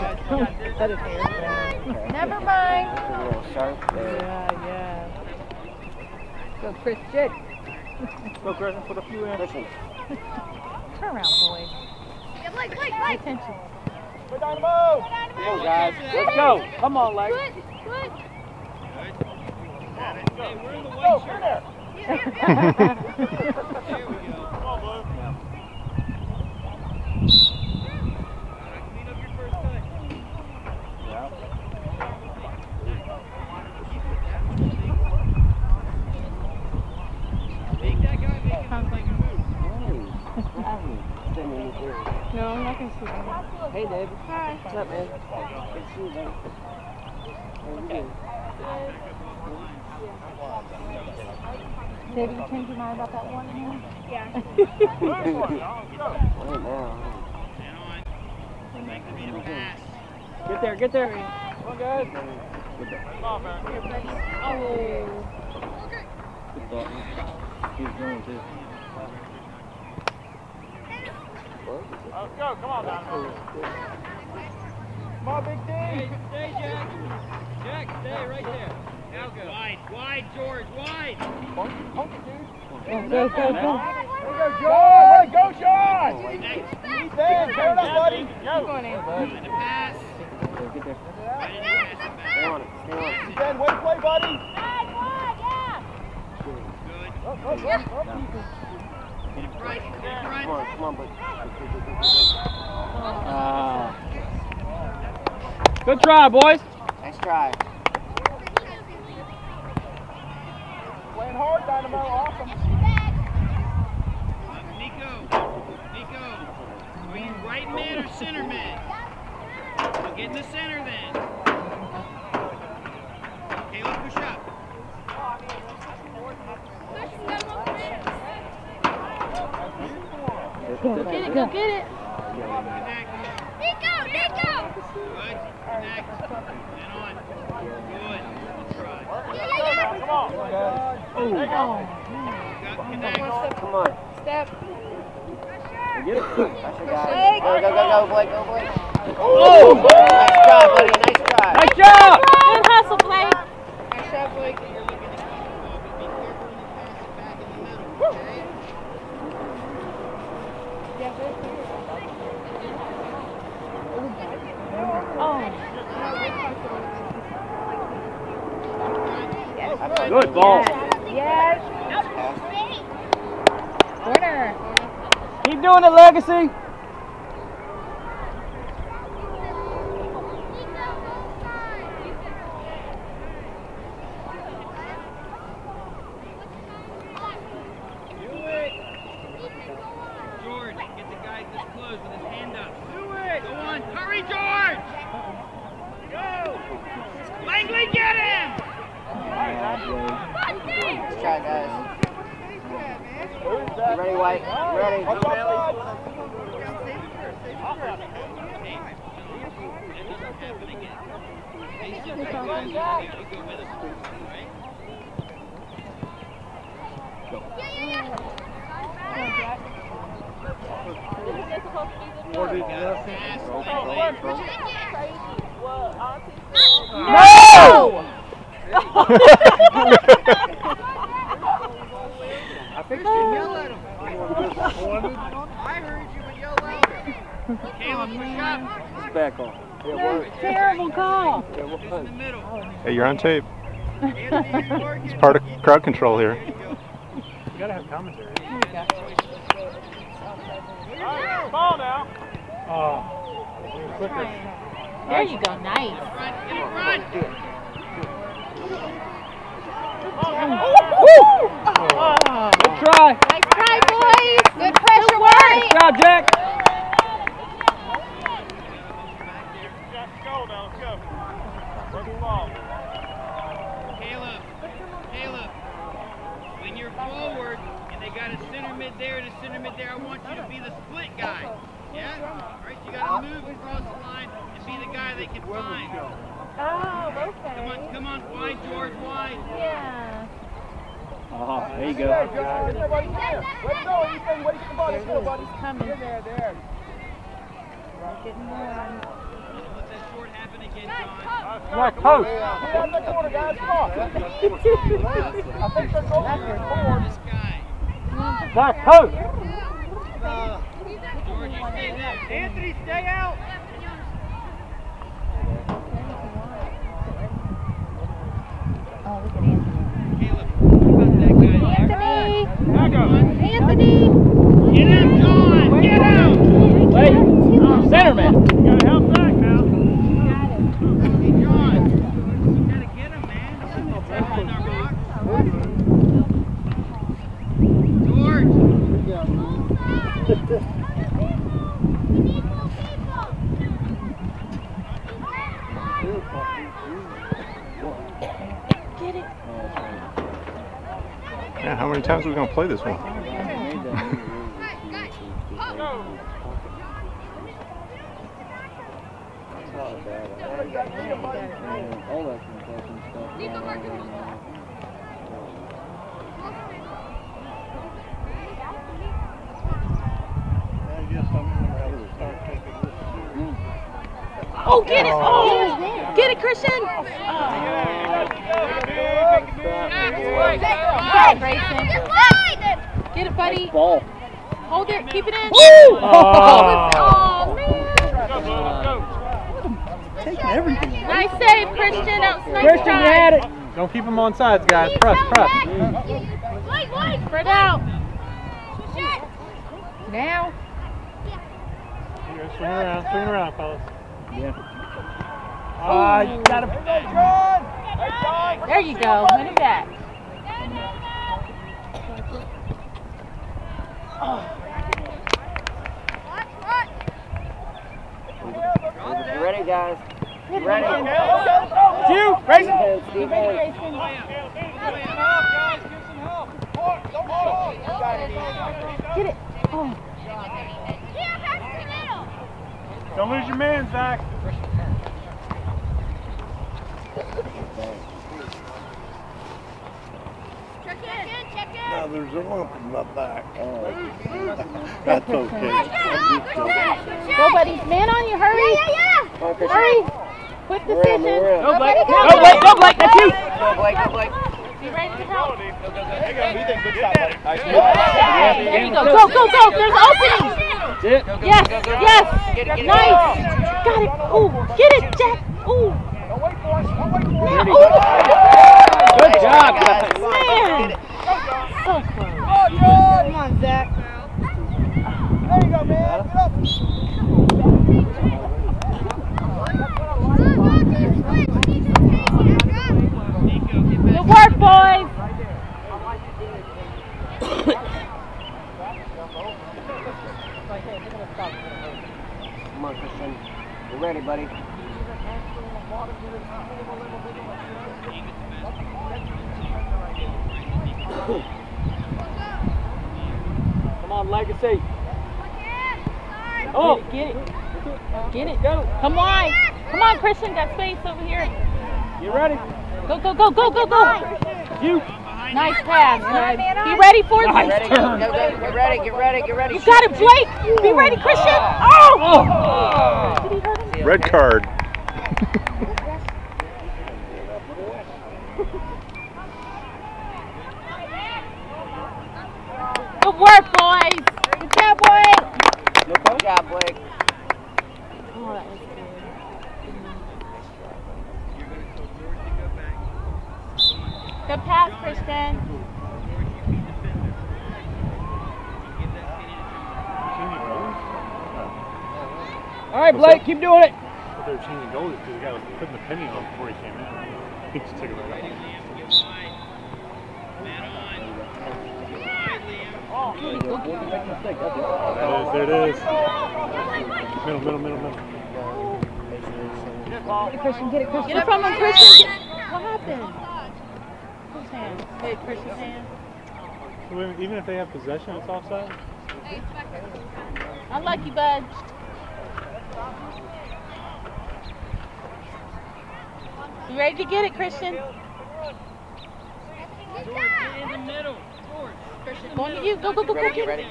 Cut his hair. Never mind. A little sharp there. Yeah, yeah. Go, Chris Jake. Go, Griffin, put a few in. Listen, Turn around, boy. Pay attention. Go, Dynamo! go guys. Let's go. Come on, Lex. Good, good. Hey, we're in the white shirt. There we go. Come on, Blue. Clean up your first cut. Make that guy make it look like a move. No, I'm not gonna shoot him. Hey, Dave. Hi. What's up, man? Good to see you, buddy. How you doing? David, you changed your mind about that one? man? Right now. Stand on. Make the mean pass. Get there, get there. Come on, guys. Come on, man. Oh. Good thought. He's going too. Let's go. Come on, Dynamo. Come on, Big D. Hey, stay, Jack. Jack, stay right there. Now go. Wide, wide, George, wide. Punk it, punk it, dude. Go, go, go, go. There you go, John. Way to go, Sean. Next. He's there. Turn up, buddy. Keep Go. going in. Find the pass. Get there. Right in the pass it Stay on it. Stay on it. Ben, way to play, buddy. Good. Up, up, up, up. Get in front. Get in Come front. on, come on, buddy. Ah. Good try, boys. Nice try. Playing hard, Dynamo. Awesome. Nico. Nico. Are you right mid or center mid? Well, get in the center then. Caleb, push up. Go get it, go get it. Connect. Good. Connect. And on. Good. Good try. Come on. Oh. Come on. Step. Get it. That's your guy. Go, go, go, go, Blake. Go, Blake. Oh! Nice try, buddy. Nice try. Nice job! Good hustle, Blake. Nice shot, Blake. You're looking at the ball, but be careful when you pass it back in the middle, okay? Yeah, good. Oh. Good ball. Yes. Corner. Keep doing it, Legacy. Do it! George, get the guy this close with his hand up. Do it! Go on, hurry, George! Go! Langley, get him! Nice try, guys. You ready, White? You ready? Watch out, bud. Hey, that doesn't happen again. They still take guys that they go with us, right? More Got a pass, Langley. No! I think you yell at him. I heard you, but yell louder. Caleb, push up. It's back on. Terrible call. Just in the middle. Hey, you're on tape. It's part of crowd control here. You gotta have commentary. Ball now. Oh. There you go, nice. Front, get in front. Good try. Nice try, boys. Good pressure work. Good job, Jack. Caleb, Caleb, when you're forward and they got a center mid there and a center mid there, I want you to be the split guy. Yeah? All right, you got to move across the line and be the guy they can find. Oh, okay. Come on, come on, wide, George, wide. Yeah. Oh, there you go. John. Get there, buddy. There. Way to go. Ethan. Way to get the ball. Let's go, buddy. Coming. Get there, there. Getting one. Let that short happen again, John. Come on, coach. Get in the corner, guys. Come on. I think they're going forward. This guy. Zach, coach. Uh, George, you stay there. Anthony, stay out. Oh, look at Anthony. Caleb, what about that guy? Anthony. Back. Anthony. Get him, John! Get him! Wait, center man. You gotta help back now. Hey, John. You gotta get him, man. Don't put him in our box. George! Yeah, how many times are we going to play this one? All that concussion. Oh, get it. Oh, get it, Christian. Get it, Grayson. Get it, buddy. Ball. Hold it. Keep it in. Oh. Oh, man. Taking everything. Nice save, Christian. That was nice Christian, try. you had it. Don't keep them on sides, guys. Press, press. Spread out. Now. Swing around, swing around, fellas. Yeah. Ah, you got him. There you go. Put it back. You ready, guys? You ready? You, Grayson. Hands, Steve hands. Get it. Oh. Don't lose your man, Zach. Now there's a lump in my back. Oh. That's okay. I'm just. Go, buddy. Man on you. Hurry. Come on, Christian. Hurry. Quick Move around, move decision. around. Go, Blake. Go, Blake, go, Blake, that's you. Go, Blake, go, Blake. Be ready to help. There you go. Go, go, go. There's openings. Sit. Yes, yes. Get it, get it. Nice. Got it. Ooh, get it, Jack. Ooh. Now, ooh. Good job, guys. Man. So close. Come on, Zach. Good work, boys. Come on, Christian. You ready, buddy? Come on, Legacy. Oh, get it. Get it. Go. Come on. Come on, Christian. Got space over here. You ready? Go, go, go, go, go, go. You. Nice pass. Good. Be ready for Get it. ready, go, go, get ready, get ready, get ready. You got it, Blake. Be ready, Christian. Oh. Did he hurt him? Red card. Good work, boys. Good job, boys. Good job, Blake. Oh, that was good. Good pass, Christian. All right, Blake, keep doing it. But they were changing goalies because the guy was putting the penny on before he came in. He just took it right out. There it is, there it is. Middle, middle, middle, middle. Get it, Christian. Get it, Christian. Get from him, Christian. What happened? Whose hand? Hey, Christian's hand. So even if they have possession, it's offside? Unlucky, bud. You ready to get it, Christian? In the middle. George. Going to you. Go, go, go, go, Ready, get get ready.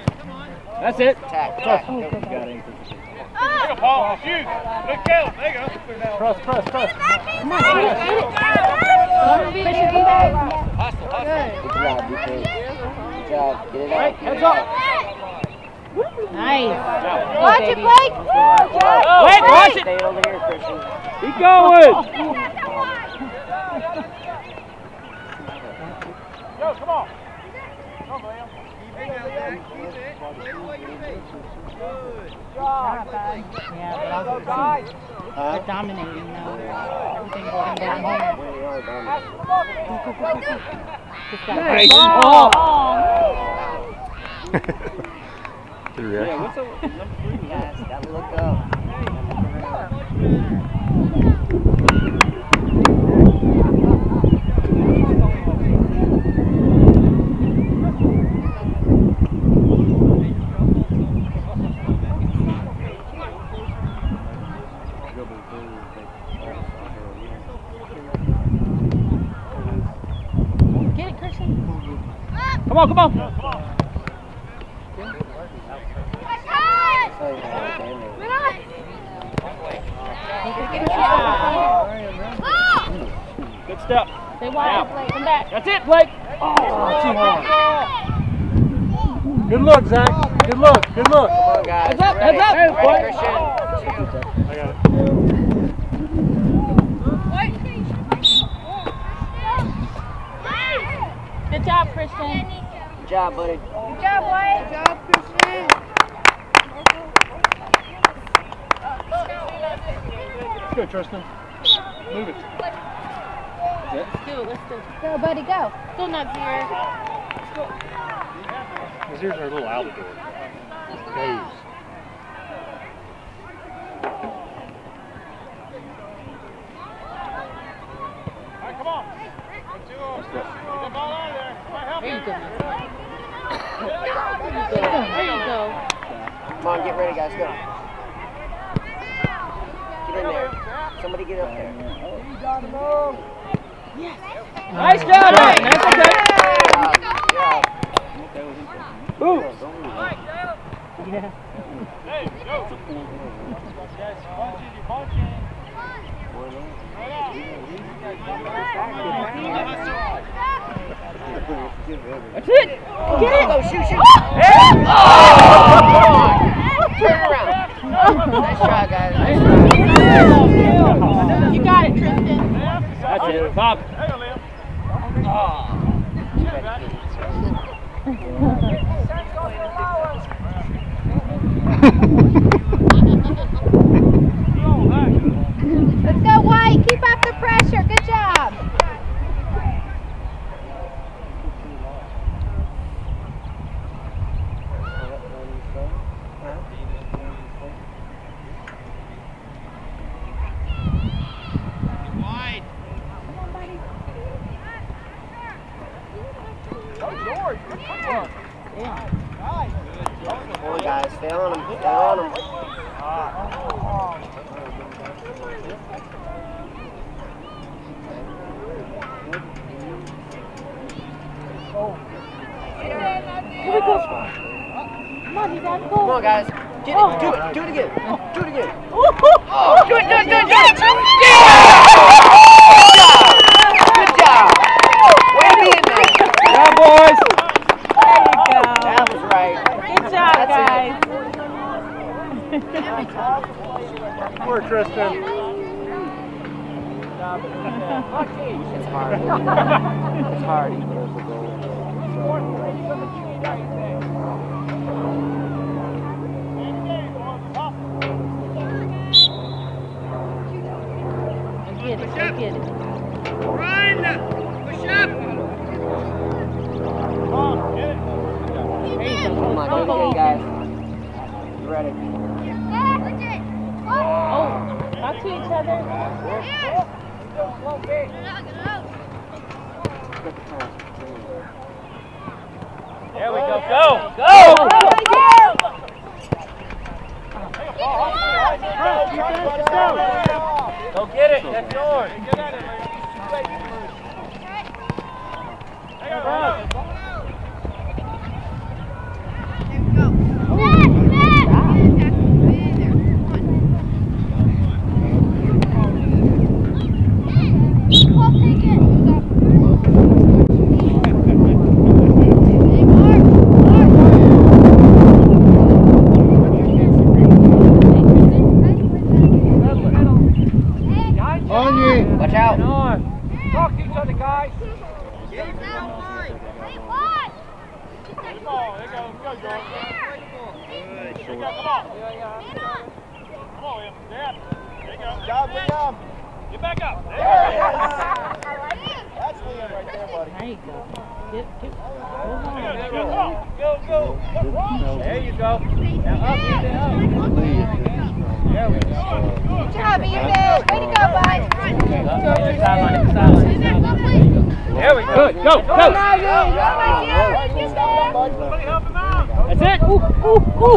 That's it. Attack, attack. Go, got it. There you go, Paul. That's you. Look, Caleb. There you go. Press, press, press. Come on, get it, get it. Christian, come back. Good job, defense. Good job. Get it out. Heads up. Nice. Watch it, Blake. Wait, watch it. Stay over here, Christian. Keep going. Go, come on. Come on, Liam. Yeah, but also they're dominating now. Everything's going down here. Where you are, Dominic. Just got Good reaction. Yes, gotta look up. On, come on. So you have. Good step. Stay wide, Blake. Come back. That's it, Blake. Oh, too hard. Good look, Zach. Good look. Good look. Come on, guys. Heads up, Ready. heads up. Ready, Christian. I got it. Good job, Christian. Good job, buddy. Good job, Blake. Good job, Christian. Good, Tristan. Move it. Let's do it. Let's do it. Go, buddy, go. Still not zero. His ears are a little out the door. Goes. All right, come on. Get the ball out of there. Come on, help There you go. There you go. There you go. Come on, get ready, guys. Go. Get in there. Somebody get up there. Nice job. Nice. That's okay. Good job. Good. Yeah. Hey, go. Yes, punch it, you punch it. That's it. Get it. Go, shoot, shoot. Oh! Turn around. Nice shot, guys. Nice shot. You got it, Tristan. That's it, Bob. There you go, Let's go, White. Keep up the pressure. Good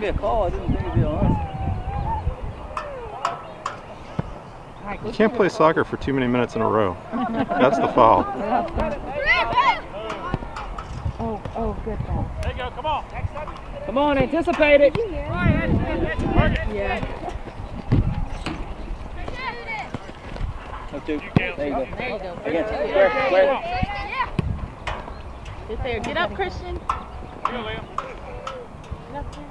Going to be a call, I didn't think it'd be on us. You can't play soccer for too many minutes in a row. That's the foul. Oh, oh, good ball. There you go. Come on. Come on, anticipate it. Yeah. Up two. You can't. There you go. There you go. Against it. Where? Where? Get there. Get up, Christian. Here, Liam. Get up there.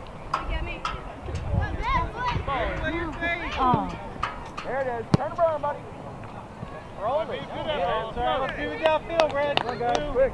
Oh. Oh. There it is. Turn around, buddy. Roll it. Be good at Yeah, sorry. Let's what downfield, Brad. Come on, guys. Quick.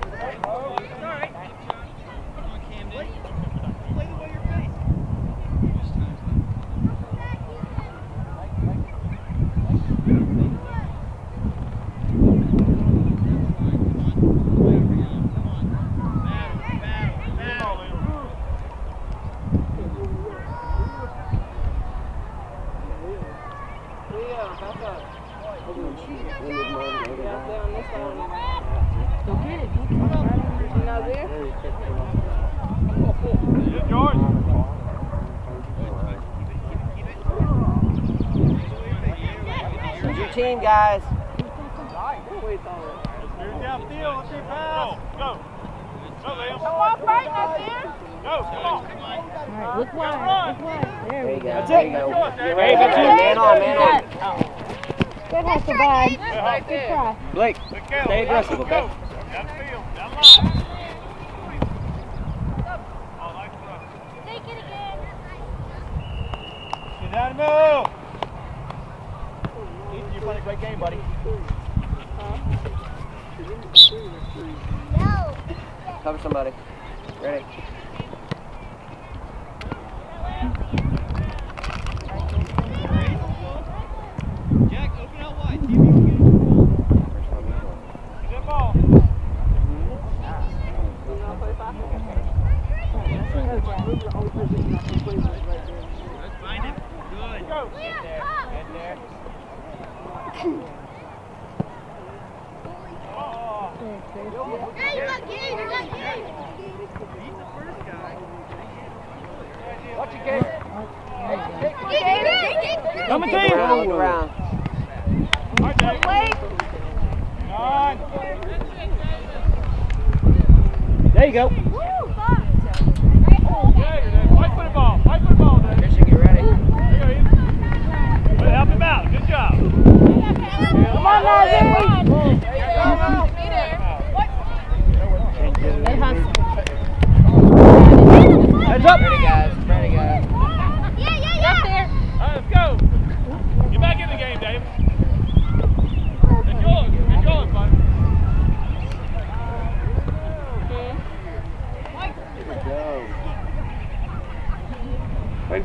Go get it. Go get it. Good, George. Use your team, guys. Move downfield. Let's see pass. Go. Go, Liam. Come on, fight up there. Go. Come on. All right, look wide. Look wide. There There we go. go. That's There it. you go. Good, there There you you go. go. Man on, man on. Good hustle, bud. Good try. Blake, stay aggressive, okay? what you get. Coming to you. Round, round. Wait. On. There you go. Woo, fuck. Oh, Dave. White foot ball. White foot ball, Dave. There she get ready. There you go. Help him out. Good job. Come on, Lazzie. There you go. Be there. What? Heads up.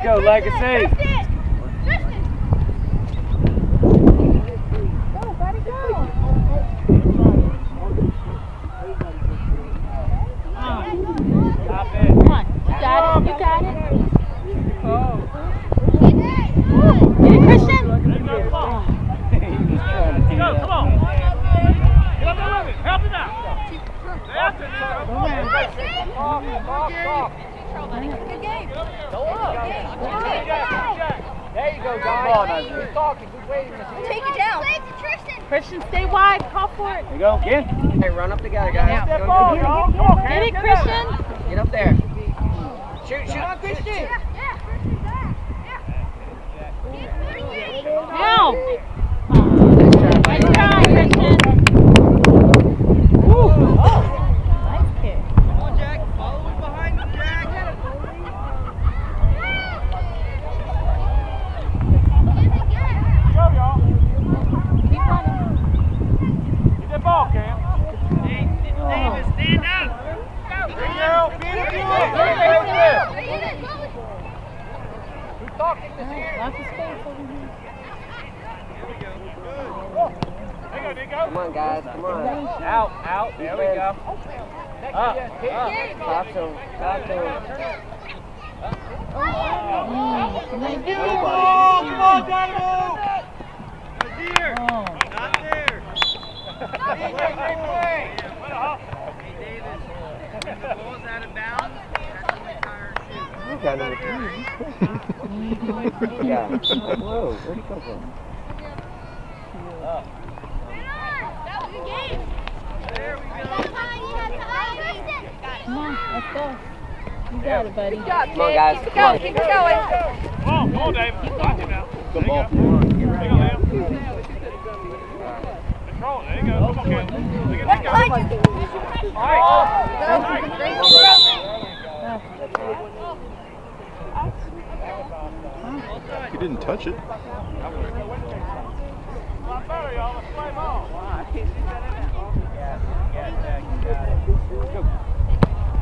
go, Legacy.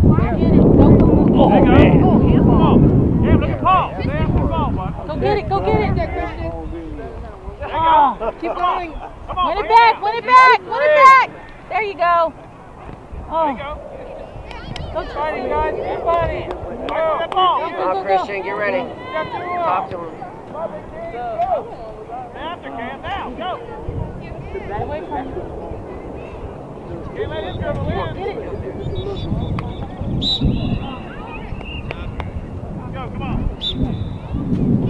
Oh, man. man. Go, come on. Damn, look at Paul. Damn, come on, bud. Go get it, go get it. There, Christian. Oh, keep going. Come on, win it back, it win it back, win it back. There you go. Oh. There you go. Go try it, guys. Get buddy. Go, go, go, Christian, get ready. Talk to him. After Cam, now, go. Get away from him. Can't let him dribble in. Get it. Go, come on.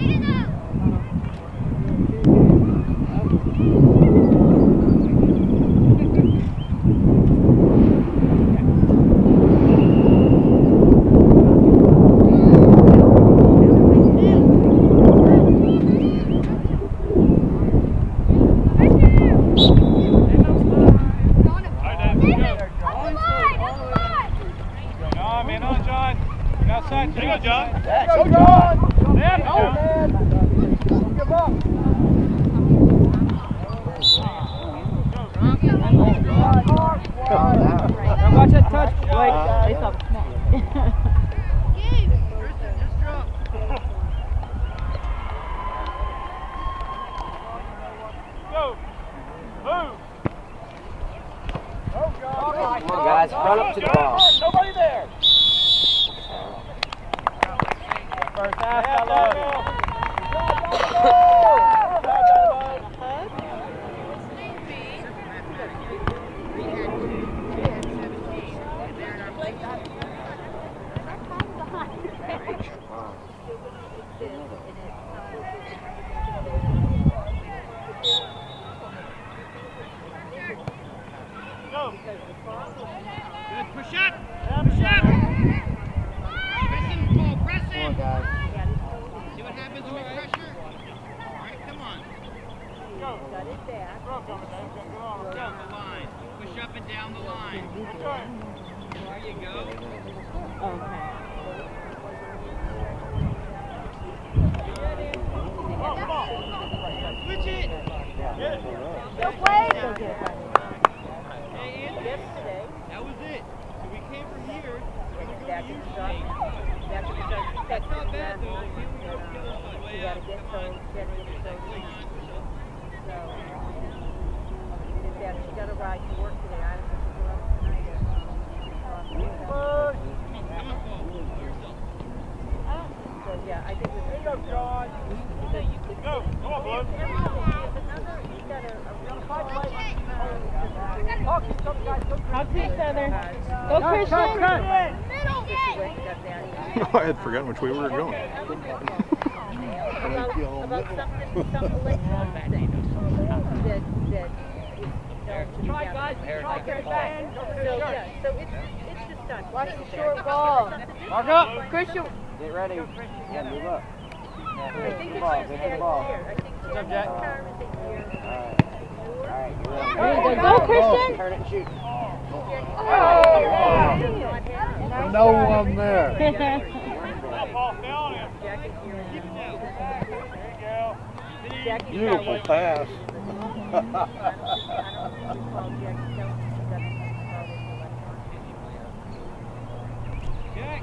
Forgotten which way we were going. Try, guys. Try, get back. Watch the short ball. Mark up. Christian, Get ready. Yeah, move up. I think it's ball, get the ball. What's up, Jack? Alright, you're up. There you go. Go, Christian. Turn it and shoot. Oh, no one there. Come on, Paul. Stay on him. Keep it down. There you go. Beautiful pass. Jack,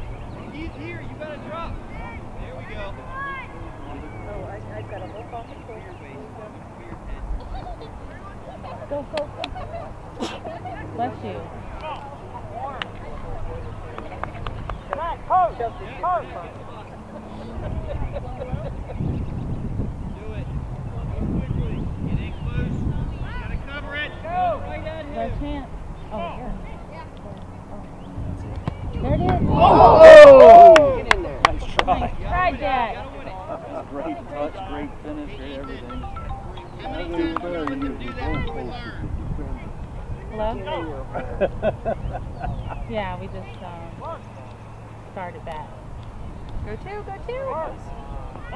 he's here. You gotta drop. There we go. Oh, I've got a hook on the shoulder. Go, go, go. Bless you. Jack, coach. Coach. Do it. Go quickly. Get in close. You gotta cover it. Go. Right at No him. chance. Oh, here. There it is. Oh! Get in there. Nice try. Try, Jack. Gotta. Great touch, great finish, everything. How many times do we let them do that before we learn? Hello? Yeah, we just um, started that. go two, go two.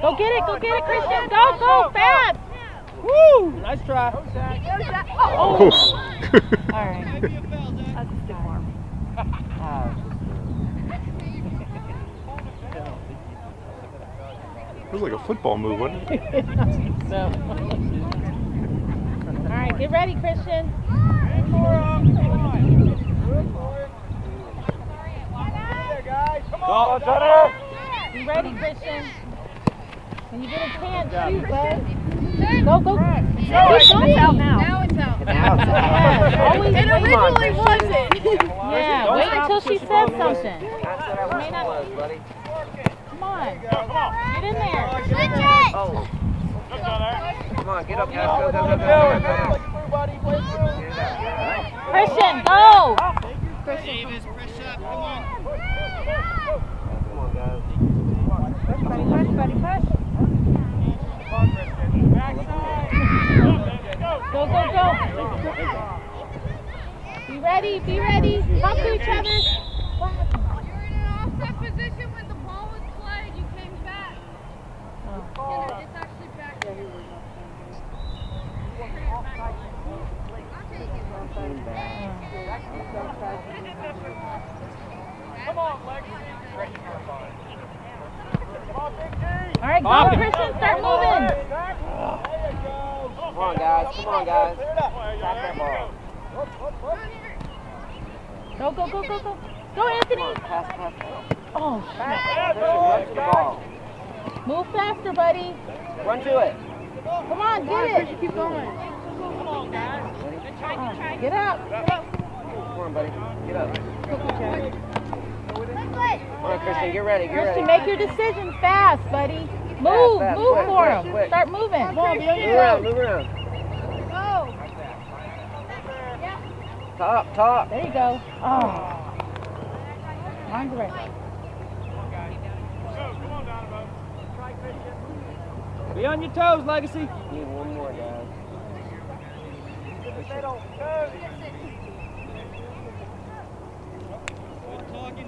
Go get it, go get it, Christian. Go, go, fast. Woo! Nice try. Oh. Oh. All right. Might be a foul, Zach. That's a stiff arm. It was like a football move, wasn't it? so. All right, get ready, Christian. Go, Johnny. You ready, Christian? When you get a chance, shoot, bud. Go, go. Keep going. Now it's out. Yeah, always It originally wasn't. Yeah, wait until she says something. That's what I was, buddy. Come on, come on. get in there. Oh, Go, Johnny. come on, get up, guys. Go, go, go, go, go, go. Christian, go. Davis, press up. Come on. Come on, guys. Push, buddy, push, buddy, push. Go, go, go. Be ready, be ready. Talk to each other. You're in an offside position when the ball was played. You came back. Oh. It's actually back. Come on, Lexi. Come on, T. All right, go, Christian. Start moving. Come on, guys. Come on, guys. Back that ball. Go, go, go, go, go. Go, Anthony. Pass, pass, pass. Oh, shit. Run to the ball. Move faster, buddy. Run to it. Come on, get it. Keep going. Uh, get up. Come on, buddy. Get up. Come on, Christian, get ready, get Christian, ready. make your decisions fast, buddy. Move, fast, move quick, for quick, him. quick. Start moving. Come on, be on Move your around, toes. move around. Go. Top, top. There you go. Oh. Mine's right. Be on your toes, Legacy. Need one more, guys.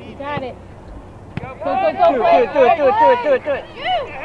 You got it. Go, go, Do go, it, do play. it, do it, do it, do it, do it, do it.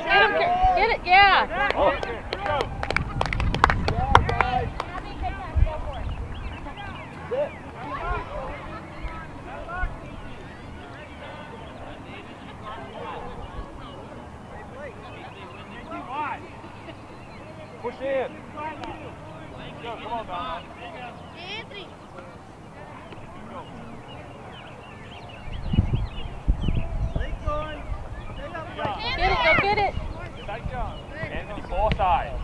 Get it, get it. Take John. Anthony, four side.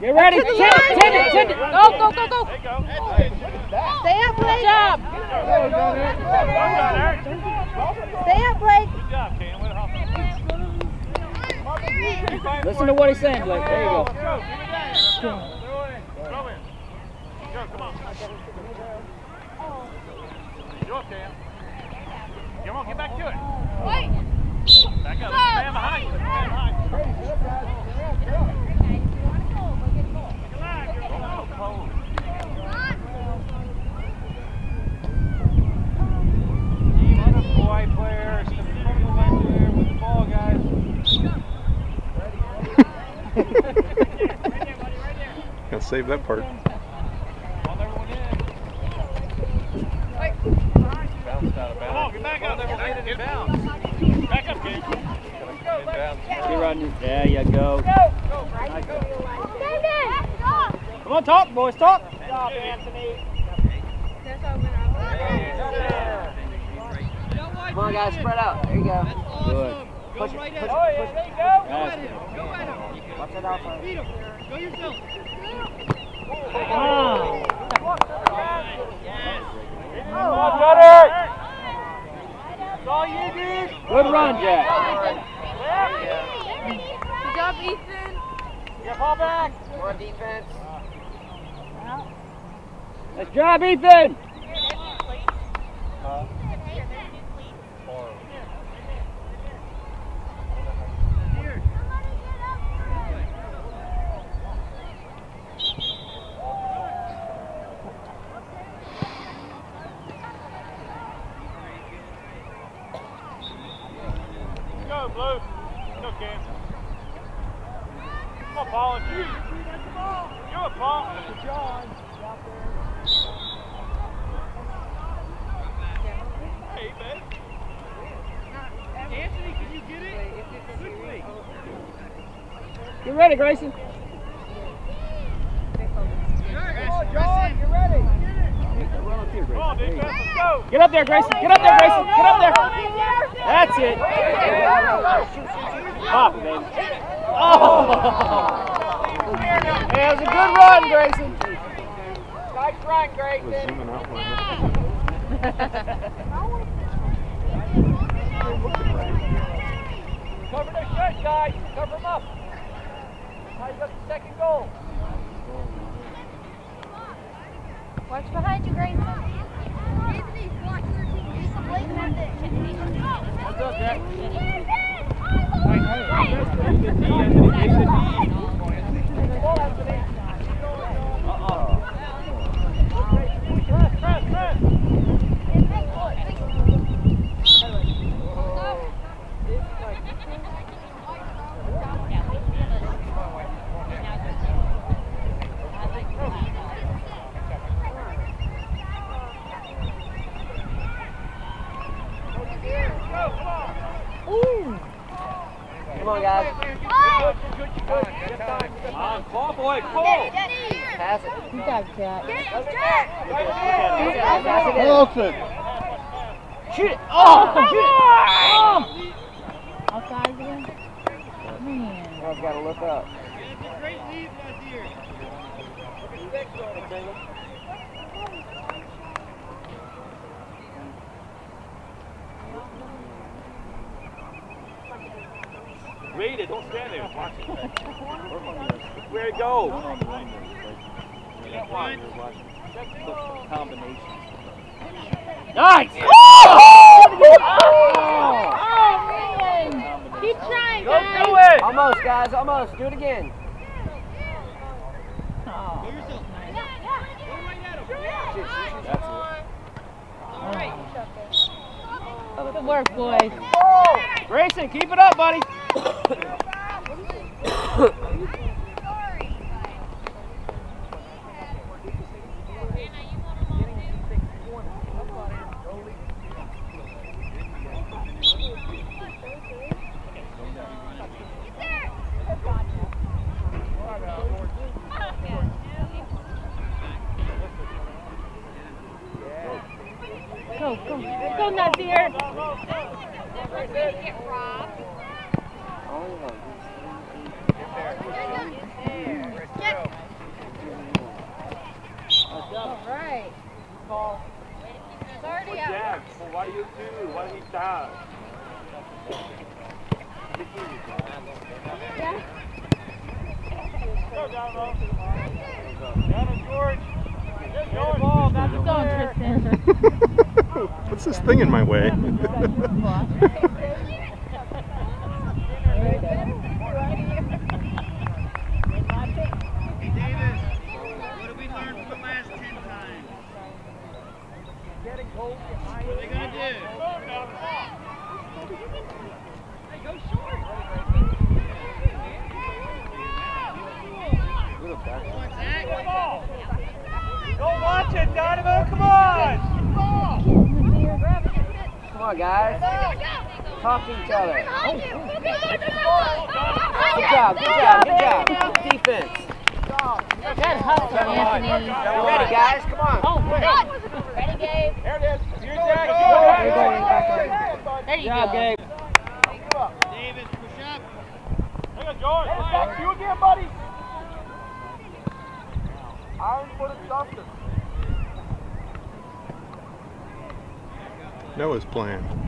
Get ready. To the Tend it, tend it, tend it. Go, go, go, go. There you go. Hey, look at that. Stay up, Blake. Good job. Well done, Eric. Stay up, Blake. Good job, Cam. Way to hop in. Listen to what he's saying, Blake. There you go. Go. Give it that. Throw in. Throw in. Go, come on. You're up, Cam. Come on, get back to it. Wait. Back up. Stand behind you. Gotta save that part. Ball everyone in. Bounced out of bounds. Come on, get back up. Never made it in bounds. Back up, kid. You're on your, there you go. Come on, talk, boys, talk. Come on, guys, spread out. There you go. Good. Push push push Oh, it. yeah, there you go. That's good. Watch it out for Go yourself. Come on, Gunner. That's all you do. Good run, Jack. Good job, Ethan. Get ball back. Come on, defense. Nice job, Ethan. Go, Blue. Go, Cam. Come on, Paul. It's you. Do it, Paul. Good job. Hey, man. Anthony, can you get it? Quickly. Get ready, Grayson. Come on, John. You're ready. Come on, defense. Let's go. Get up there, Grayson. Get up there, Grayson. Get up there. That's it. Pop it. Oh! Hey, it was a good run, Grayson. Nice run, minute. Cover their shirts, guys. Cover them up. How you got the second goal? Watch behind you, Grayson. Your team. Use the blade method. What's up, Jack? Go, go. Go, Nazir. All right. Jack, well, what do you do? What do you die? Go, Donovan. Donovan, George. Get the ball. That's going, Tristan. What's this thing in my way? Hey, Davis, what did we learn from the last 10 times? What are they going to do? Hey, go short. Come on, Zach. Don't watch it, Donovan. Come on. Come on, guys. Talk to each other. Good job. Good job. Good job. Defense. Good hustle, Anthony. You ready, guys? Come on. Oh, Ready, Gabe? There it is. Here's Jack. There you go. There you go. Davis, push up. Hang on, George. Back to you again, buddy. Iron footed Dustin. Noah's plan.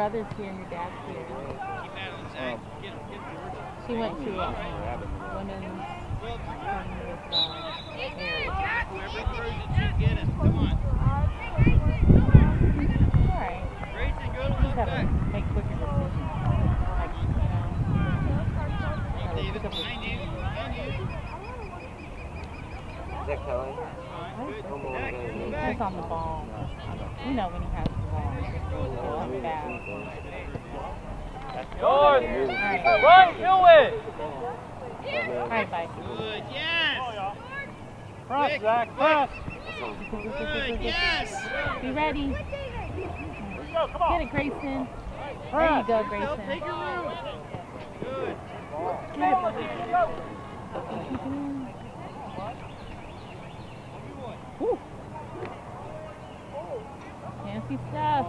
brother's here and your dad's here. Keep that on Zach. Get him, get him. She went to uh, women's um, with, uh, Aries. Whoever throws it should get him. Come on. Alright. Grayson, go to You left gotta back. make quicker decisions. Like, you know. Hey, gotta Davis, pick up behind the- you. Behind you. Zach Kelly. Good. Come on, Zach, guys. move That's back. on the ball. You know when he has the ball. Come back. George. Alright. Run, do it. Alright, bye. Good, yes. Press, Quick, Zach, quick. press. Good, yes. Be ready. Get it, Grayson. There you go, Grayson. take your room. Good. Woo. Fancy stuff.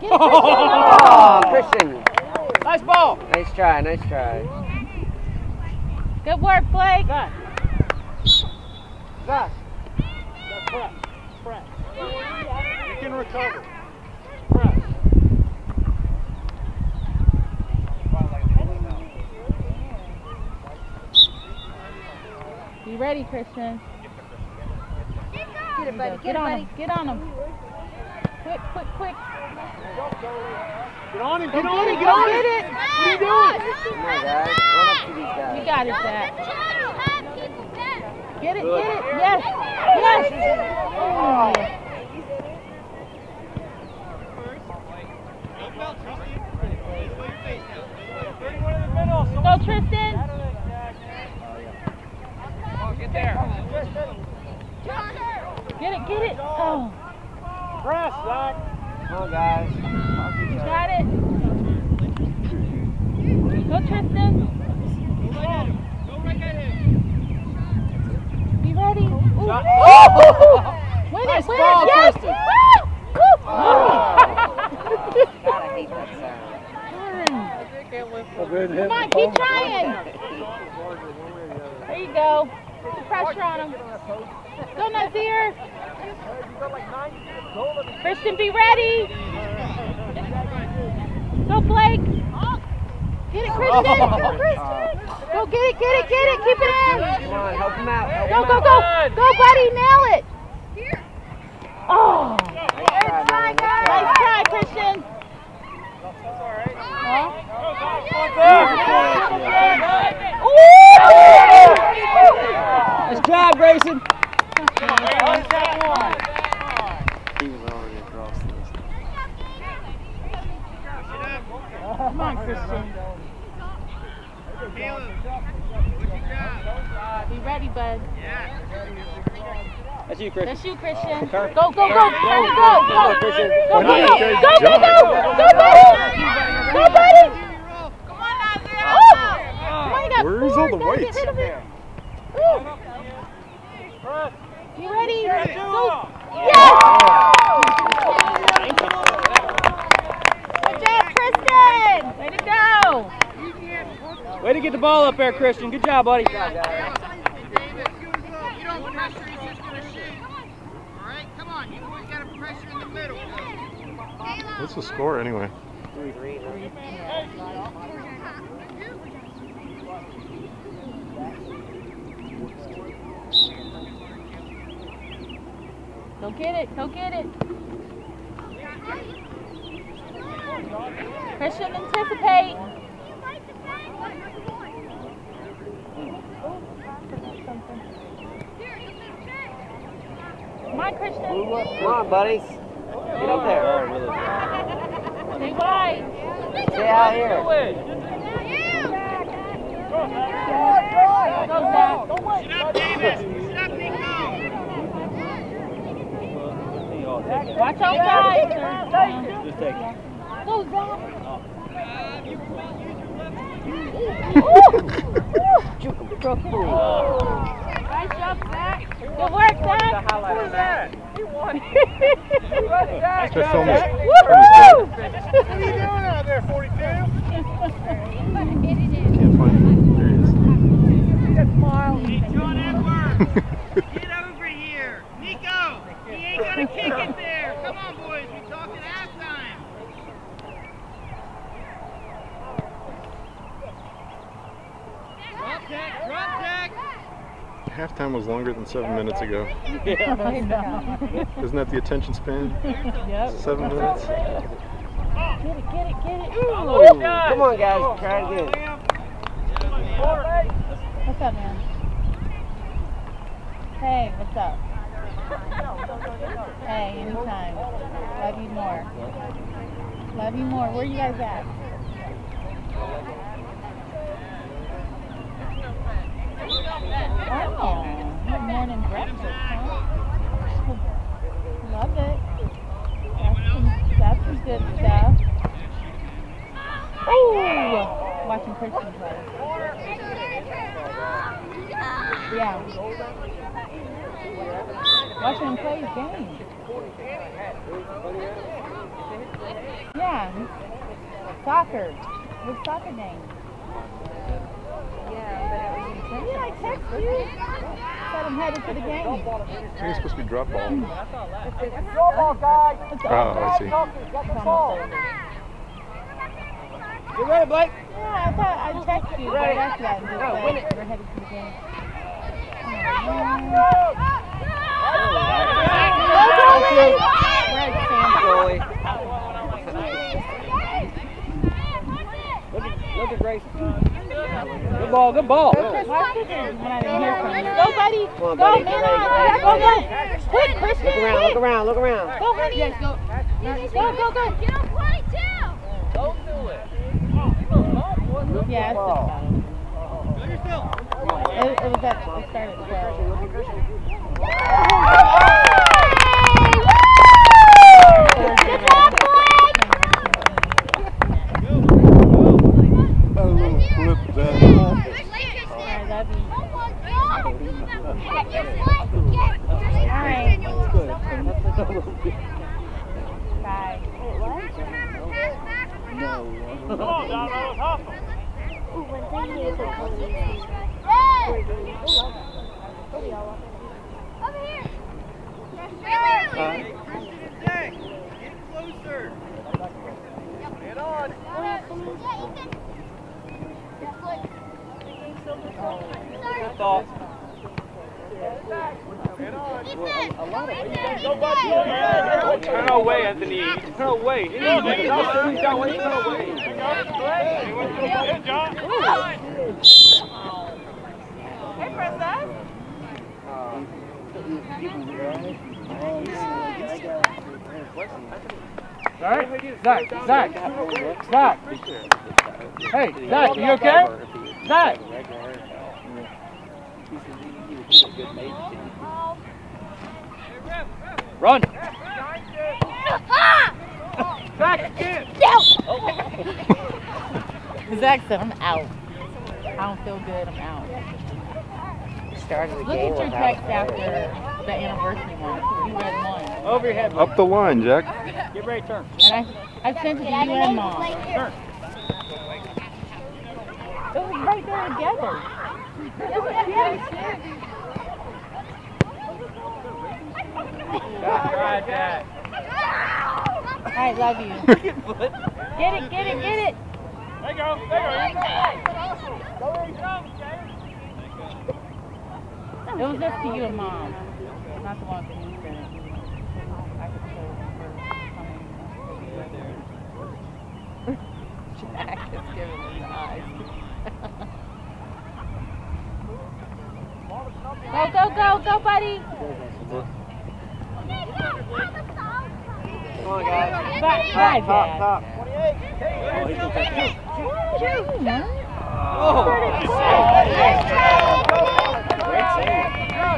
Get it, Oh, Christian. Christian. Nice ball. Nice try. Nice try. Good work, Blake. Zach. Zach. Zach, press press. You can recover. Press. Be ready, Christian. Get it, buddy. Get, get on him. Get on him. Quick, quick, quick. Get on him. Get on him. Get on him. Get on him. Get on him. What are you doing? You got it, Zach. Have people back. Get it, get it. Yes. Yes. Oh. Go, Tristan. Get there. Get it, get it. Oh. Press, Zach. Come on, guys. You got it. Go, Tristan. Go right at him. Go right at him. Be ready. Ooh. Shot. Win Nice it, win ball, it. Yes. Tristan. Woo! Woo! God, I hate that sound. I've been hitting Come on, keep trying. There you go. Put the pressure on him. Go, Nazir. Christian, be ready. Go, Blake. Get it, Christian. Go, Christian. Go, get it, get it, get it. Keep it in. Come on, help him out. Help Go, him go, out. go. Go, buddy. Nail it. Here. Oh. Nice try, man. Nice Nice try. try, Christian. Huh? Nice job, Grayson. He was already across this. Come on, Christian. Caleb. Be ready, bud. Yeah. That's you, Christian. That's you, Christian. Go, go, go. Go. Come on, Go, Christian. go, go, go. Go, go, go. Go, buddy. Go, buddy. Oh. Come on, you got Where's all the weights? rid of it. Woo. You ready? Go. Yes! Good job, Christian! Way to go! Way to get the ball up there, Christian. Good job, buddy. You don't pressure, he's just gonna shoot. All right, come on. You always gotta pressure in the middle. What's the score anyway? Three, three. Go get it, go get it. Christian, anticipate. Come Christian. Come on, buddies. Get up there. Stay wide. Stay out here. Go, Zach. Sit up, Davis. Sit. Watch outside. Just take it. Go, Zach. Uh, you front, use your left Nice job, Zach. Good work, Zach. Who's that? He won. Let's just film What are you doing out there, 42? Can't find it. There he is. Hey, John Edwards. Get over here. Nico, he ain't gonna kick it there. Come on, boys. We talked at halftime. Drop deck, drop deck. Halftime was longer than seven minutes ago. I know. Isn't that the attention span? Yep. Seven minutes? Get it, get it, get it. Ooh, Come on, guys. Try it again. What's up, man? Hey, what's up? Hey, anytime. Love you more. Love you more. Where are you guys at? Oh, morning breakfast? Love it. That's some, that's some good stuff. Watching play. Yeah. Watching him play his game. Yeah. Soccer. His soccer game. Yeah, I texted you. Said I'm headed to the game. I think it's supposed to be drop ball. Draw ball, guys. It's Oh, I see. Got the ball. almost over. Get ready, Blake. Yeah, I thought I texted you right after that and just No, win it. we're headed to the game. Look at, look at Grayson. Good ball, good ball. Why did you- when I didn't hear from you? Go, buddy. Go, man. Get ready, get ready, Go, get go. Quick, Christian. Look around, look around, look around. Go, honey. Yes, go. Go, go, go. Get on point too. Yeah, it's just about it. It, it was at, it started at 12. That little flip that. I love you. Bye. Come on, Domino, hustle. Over here. Hey, Zach, get closer. Get on. Good thought. Turn away, Anthony. Turn away. Turn away. Turn away. Good job. Hey, princess. Alright? Zach, Zach. Zach. Hey, Zach, are you okay? Zach. Run. Zach, again. Zach said, I'm out. I don't feel good. I'm out. Started the Look game at your text after the anniversary one. You read one. Over your head. Up the line, Jack. Get ready, turn. And I, I sent it to you and mom. Turn. It was right there together. That. Right, love you. Get it, get it, get it. There you go. There you go. It was just to you and mom, not the one for you it. I it for Jack is giving me the eyes. Go, go, go, go, buddy. Come on, guys. Bye, bye, Top, top, Dad. top. Shoot, man.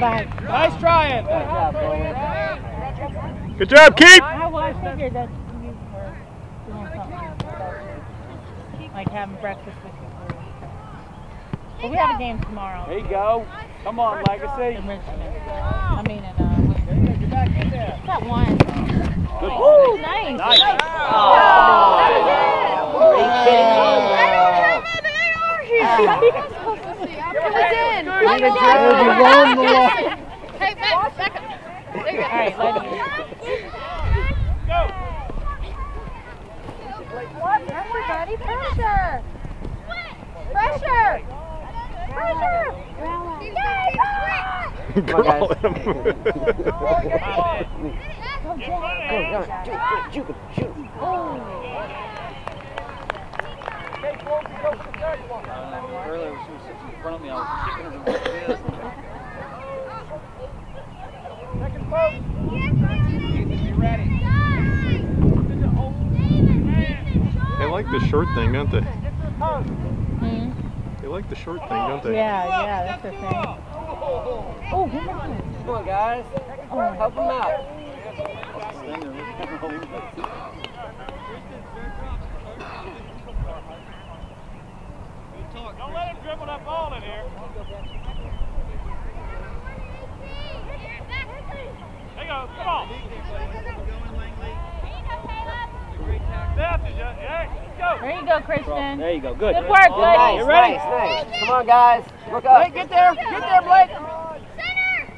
Bye. Nice trying. Good job, goalie. Good job, Keith. I, I figured that you were doing something. Like having breakfast with your crew. But we have a game tomorrow There you go. Come on, Legacy. I mean, in Richmond. I mean, in, uh, that one. Ooh, nice. Nice. nice. Oh. Oh. Oh. Oh. Are you kidding me? There's a long line. Hey, back, back up. There you go. All right, love you. Pressure, buddy, pressure. Pressure. Pressure. Yay, Girl him. Go, go, shoot, shoot, shoot him, shoot him. Earlier, she was sitting in front of me. I was kicking her to the They like the short thing, don't they? They like the short thing, don't they? Yeah, yeah, that's the thing. Oh, good one. Come on, guys. Help him out. Don't let him dribble that ball in here. There you go. Come on. Steph is just, hey, go. There you go, Christian. There you go. Good. Good work, Oh, nice, You ready? nice, nice. Come on, guys. Look up. Blake, get there. Get there, Blake. Center.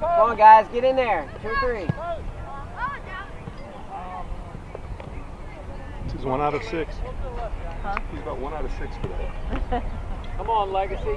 Come on, guys. Get in there. Two or three. He's one out of six. Huh? He's about one out of six for that. Come on, Legacy.